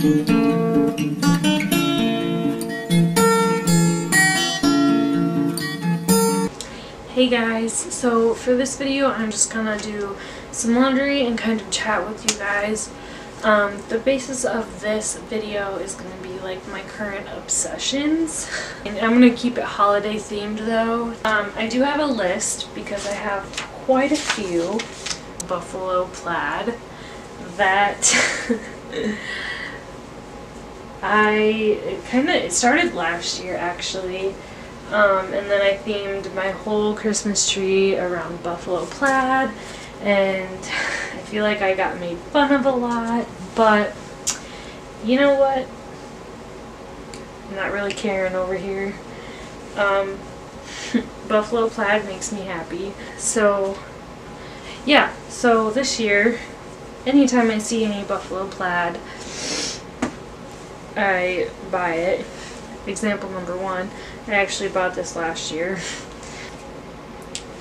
Hey guys, so for this video I'm just gonna do some laundry and kind of chat with you guys. Um, the basis of this video is going to be like my current obsessions. And I'm going to keep it holiday themed though. Um, I do have a list because I have quite a few buffalo plaid that I kind of, started last year actually. Um, and then I themed my whole Christmas tree around buffalo plaid and I feel like I got made fun of a lot, but you know what? I'm not really caring over here. Um, buffalo plaid makes me happy. So, yeah, so this year, anytime I see any buffalo plaid, I buy it. Example number one, I actually bought this last year.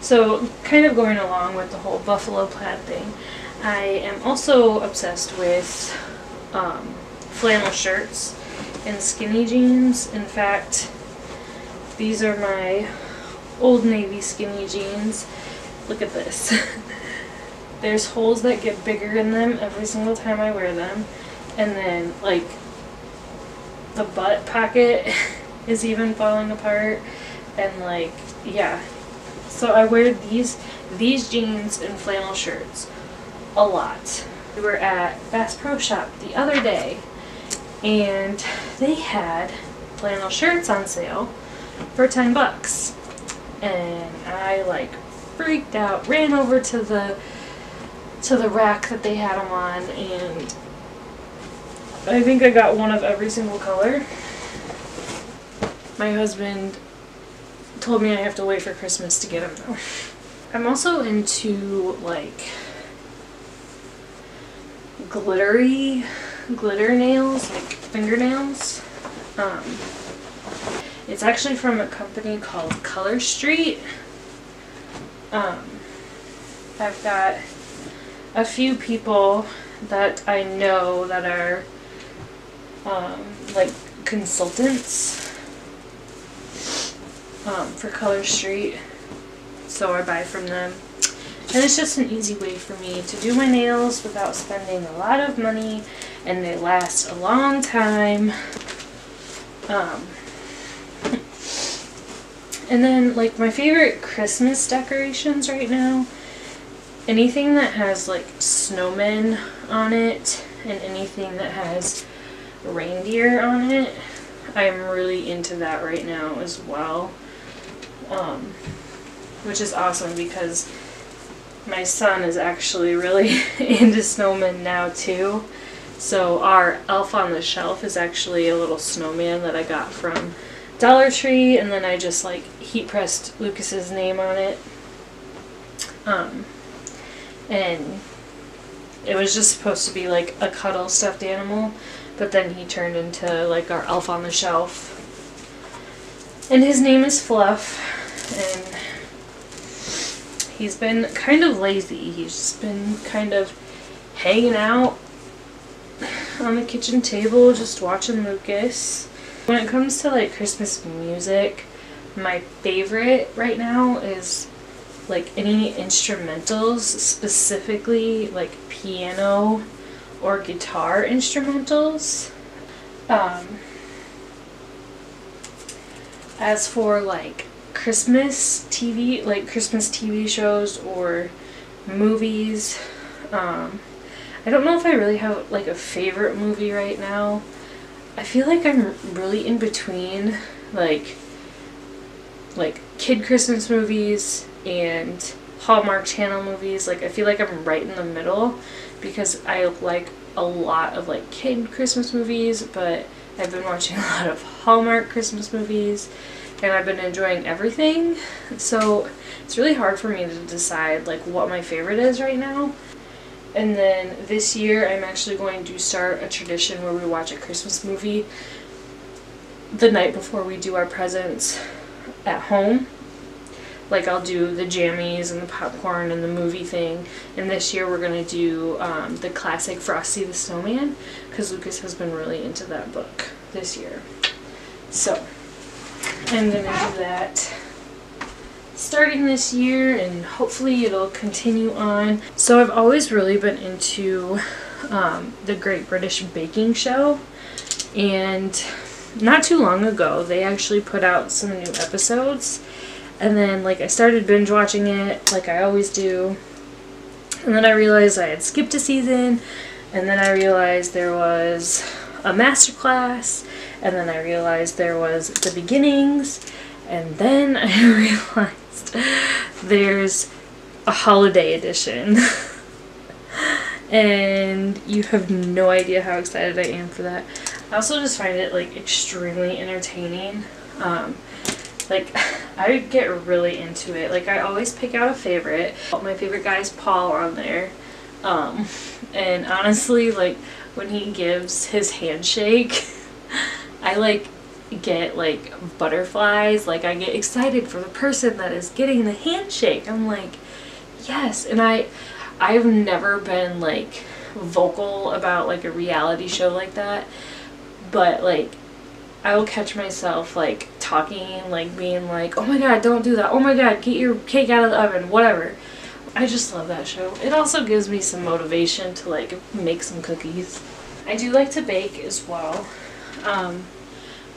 So, kind of going along with the whole buffalo plaid thing, I am also obsessed with um, flannel shirts and skinny jeans. In fact, these are my Old Navy skinny jeans. Look at this. There's holes that get bigger in them every single time I wear them. And then, like, the butt pocket is even falling apart. And, like, yeah, so I wear these these jeans and flannel shirts a lot. We were at Bass Pro Shop the other day and they had flannel shirts on sale for 10 bucks. And I like freaked out, ran over to the to the rack that they had them on and I think I got one of every single color. My husband told me I have to wait for Christmas to get them though. I'm also into like glittery glitter nails, like fingernails. Um, it's actually from a company called Color Street. Um, I've got a few people that I know that are um, like consultants um, for Color Street. So I buy from them. And it's just an easy way for me to do my nails without spending a lot of money and they last a long time. Um, and then like my favorite Christmas decorations right now, anything that has like snowmen on it and anything that has reindeer on it, I'm really into that right now as well um, which is awesome because my son is actually really into snowmen now too. So our elf on the shelf is actually a little snowman that I got from Dollar Tree and then I just like heat pressed Lucas's name on it. Um, and it was just supposed to be like a cuddle stuffed animal, but then he turned into like our elf on the shelf. And his name is Fluff and he's been kind of lazy. He's just been kind of hanging out on the kitchen table just watching Lucas. When it comes to like Christmas music, my favorite right now is like any instrumentals, specifically like piano or guitar instrumentals. Um, as for like Christmas TV, like Christmas TV shows or movies. Um, I don't know if I really have like a favorite movie right now. I feel like I'm really in between like like kid Christmas movies and Hallmark Channel movies. Like I feel like I'm right in the middle because I like a lot of like kid Christmas movies, but I've been watching a lot of Hallmark Christmas movies and I've been enjoying everything. So it's really hard for me to decide like what my favorite is right now. And then this year I'm actually going to start a tradition where we watch a Christmas movie the night before we do our presents at home. Like I'll do the jammies and the popcorn and the movie thing. And this year we're going to do um, the classic Frosty the Snowman, because Lucas has been really into that book this year. So I'm going to do that starting this year and hopefully it'll continue on. So I've always really been into um, the Great British Baking Show and not too long ago they actually put out some new episodes and then like I started binge watching it like I always do. And then I realized I had skipped a season. And then I realized there was a master class and then I realized there was the beginnings. And then I realized there's a holiday edition. And you have no idea how excited I am for that. I also just find it like extremely entertaining. Um, like I get really into it. Like I always pick out a favorite. My favorite guy is Paul on there. Um, and honestly, like when he gives his handshake, I like get like butterflies. Like I get excited for the person that is getting the handshake. I'm like, yes. And I, I've never been like vocal about like a reality show like that. But like I will catch myself like talking, like being like, oh my god, don't do that. Oh my god, get your cake out of the oven, whatever. I just love that show. It also gives me some motivation to like make some cookies. I do like to bake as well. Um,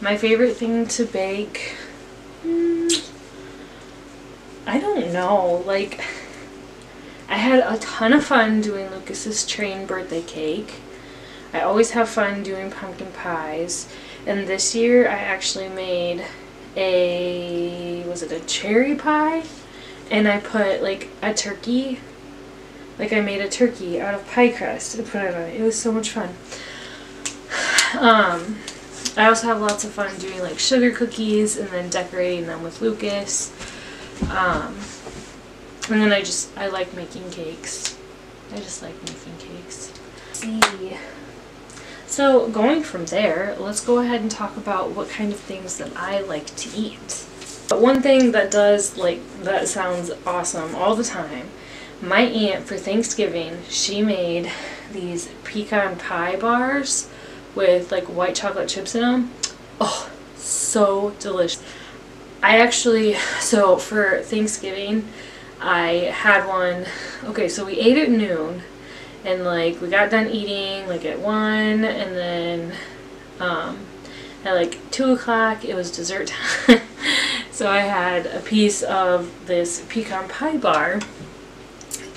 my favorite thing to bake, hmm, I don't know. Like, I had a ton of fun doing Lucas's train birthday cake. I always have fun doing pumpkin pies. And this year I actually made a, was it a cherry pie? And I put like a turkey, like I made a turkey out of pie crust and put it on it. It was so much fun. Um, I also have lots of fun doing like sugar cookies and then decorating them with Lucas. Um, and then I just, I like making cakes. I just like making cakes. Let's see. So going from there, let's go ahead and talk about what kind of things that I like to eat. But one thing that does, like, that sounds awesome all the time, my aunt for Thanksgiving, she made these pecan pie bars with like white chocolate chips in them. Oh, so delicious. I actually, so for Thanksgiving, I had one, okay, so we ate at noon, and like we got done eating like at 1, and then um, at like 2 o'clock it was dessert time. so I had a piece of this pecan pie bar,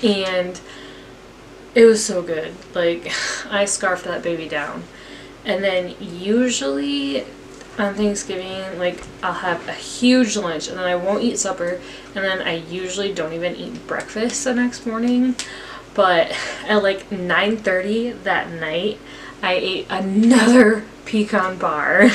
and it was so good. Like, I scarfed that baby down. And then usually on Thanksgiving, like I'll have a huge lunch and then I won't eat supper and then I usually don't even eat breakfast the next morning. But at like 9.30 that night, I ate another pecan bar.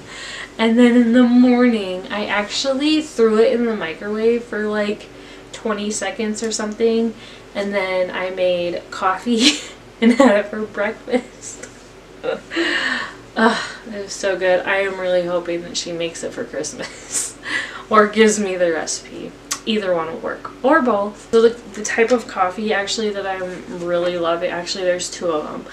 and then in the morning, I actually threw it in the microwave for like 20 seconds or something. And then I made coffee and had it for breakfast. Ugh, it was so good. I am really hoping that she makes it for Christmas. or gives me the recipe. Either one will work. Or both. So the, the type of coffee actually that I'm really loving, actually there's two of them.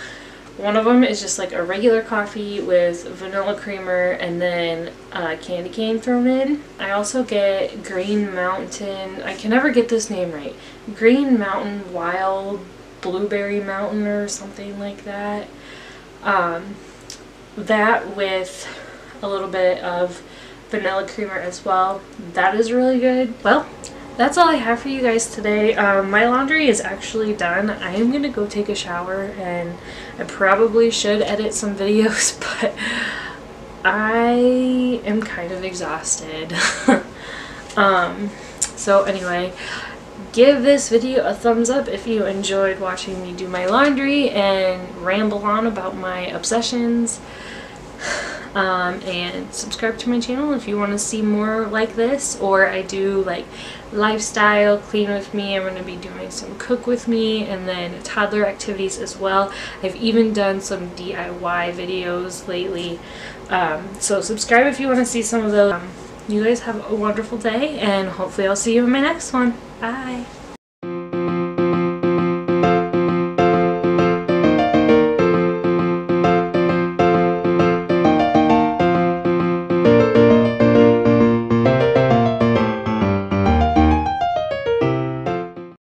One of them is just like a regular coffee with vanilla creamer and then uh, candy cane thrown in. I also get Green Mountain, I can never get this name right, Green Mountain Wild Blueberry Mountain or something like that. Um, that with a little bit of vanilla creamer as well. That is really good. Well, that's all I have for you guys today. Um, my laundry is actually done. I am going to go take a shower and I probably should edit some videos, but I am kind of exhausted. um, so anyway, give this video a thumbs up if you enjoyed watching me do my laundry and ramble on about my obsessions. Um, and subscribe to my channel if you want to see more like this or I do like lifestyle clean with me I'm going to be doing some cook with me and then toddler activities as well I've even done some DIY videos lately um, so subscribe if you want to see some of those um, you guys have a wonderful day and hopefully I'll see you in my next one. Bye.